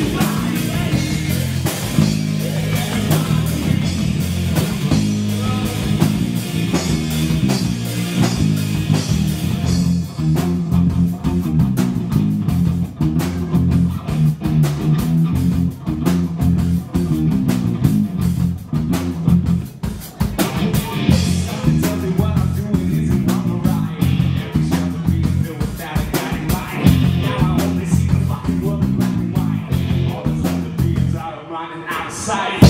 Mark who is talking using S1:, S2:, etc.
S1: Crucified I'm an outside.